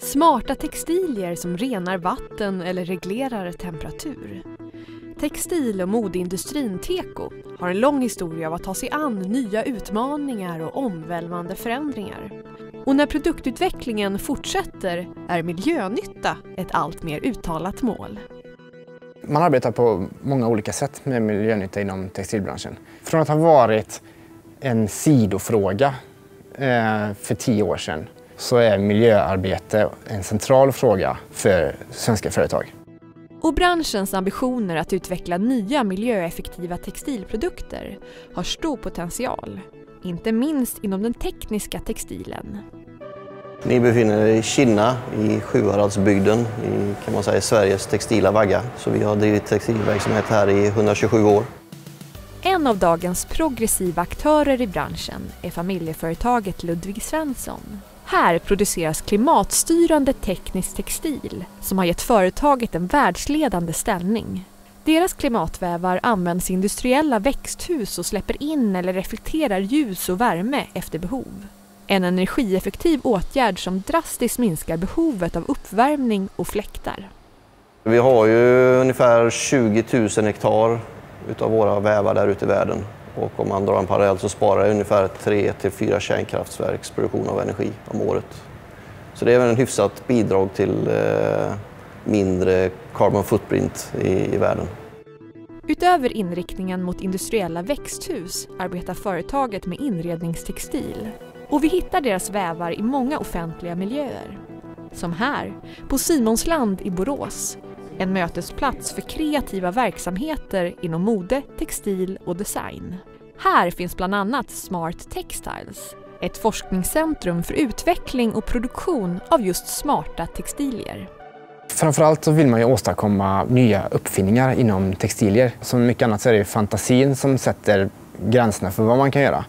Smarta textilier som renar vatten eller reglerar temperatur. Textil och modeindustrin Teko har en lång historia av att ta sig an nya utmaningar och omvälvande förändringar. Och när produktutvecklingen fortsätter är miljönytta ett allt mer uttalat mål. Man arbetar på många olika sätt med miljönytta inom textilbranschen. Från att ha varit en sidofråga eh, för tio år sedan så är miljöarbete en central fråga för svenska företag. Och branschens ambitioner att utveckla nya miljöeffektiva textilprodukter har stor potential. Inte minst inom den tekniska textilen. Ni befinner er i Kinna i Sjuhäradsbygden i kan man säga, Sveriges textila vagga. Så vi har drivit textilverksamhet här i 127 år. En av dagens progressiva aktörer i branschen är familjeföretaget Ludvig Svensson. Här produceras klimatstyrande teknisk textil som har gett företaget en världsledande ställning. Deras klimatvävar används i industriella växthus och släpper in eller reflekterar ljus och värme efter behov. En energieffektiv åtgärd som drastiskt minskar behovet av uppvärmning och fläktar. Vi har ju ungefär 20 000 hektar utav våra vävar där ute i världen. Och om man drar en parallell så sparar det ungefär 3 till 4 kärnkraftverks produktion av energi om året. Så det är väl en hyfsat bidrag till eh, mindre carbon footprint i, i världen. Utöver inriktningen mot industriella växthus arbetar företaget med inredningstextil. Och vi hittar deras vävar i många offentliga miljöer. Som här, på Simonsland i Borås. En mötesplats för kreativa verksamheter inom mode, textil och design. Här finns bland annat Smart Textiles, ett forskningscentrum för utveckling och produktion av just smarta textilier. Framförallt så vill man ju åstadkomma nya uppfinningar inom textilier. Som mycket annat så är det fantasin som sätter gränserna för vad man kan göra.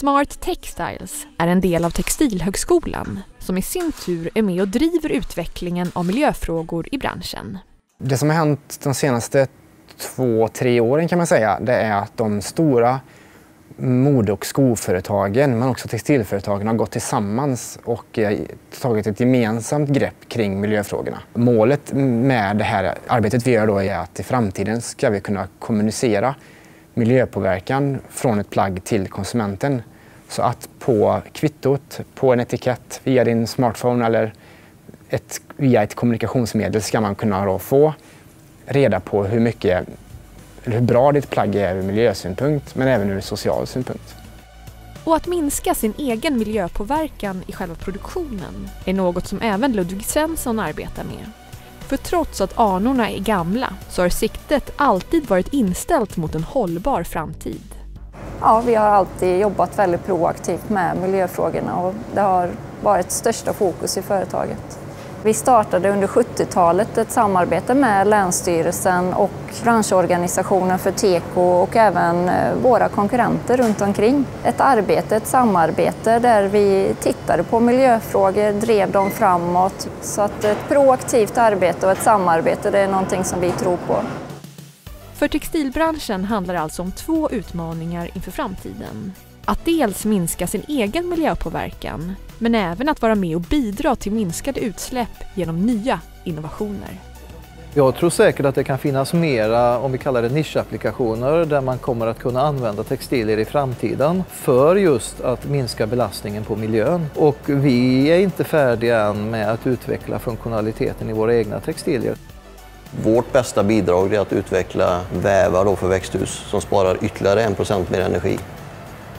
Smart Textiles är en del av Textilhögskolan som i sin tur är med och driver utvecklingen av miljöfrågor i branschen. Det som har hänt de senaste två, tre åren kan man säga, det är att de stora mode och skoföretagen men också textilföretagen har gått tillsammans och eh, tagit ett gemensamt grepp kring miljöfrågorna. Målet med det här arbetet vi gör då är att i framtiden ska vi kunna kommunicera miljöpåverkan från ett plagg till konsumenten. Så att på kvittot, på en etikett, via din smartphone eller ett, via ett kommunikationsmedel ska man kunna få reda på hur mycket hur bra ditt plagg är ur miljösynpunkt men även ur social synpunkt. Och att minska sin egen miljöpåverkan i själva produktionen är något som även Ludvig Svensson arbetar med. För trots att anorna är gamla så har siktet alltid varit inställt mot en hållbar framtid. Ja, vi har alltid jobbat väldigt proaktivt med miljöfrågorna och det har varit största fokus i företaget. Vi startade under 70-talet ett samarbete med Länsstyrelsen och branschorganisationen för teko och även eh, våra konkurrenter runt omkring. Ett arbete, ett samarbete där vi tittade på miljöfrågor, drev dem framåt. Så att ett proaktivt arbete och ett samarbete det är någonting som vi tror på. För textilbranschen handlar det alltså om två utmaningar inför framtiden. Att dels minska sin egen miljöpåverkan, men även att vara med och bidra till minskade utsläpp genom nya innovationer. Jag tror säkert att det kan finnas mera, om vi kallar det nischapplikationer, där man kommer att kunna använda textilier i framtiden för just att minska belastningen på miljön. Och vi är inte färdiga än med att utveckla funktionaliteten i våra egna textilier. Vårt bästa bidrag är att utveckla vävar för växthus som sparar ytterligare 1% mer energi.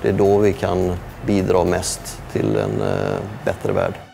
Det är då vi kan bidra mest till en eh, bättre värld.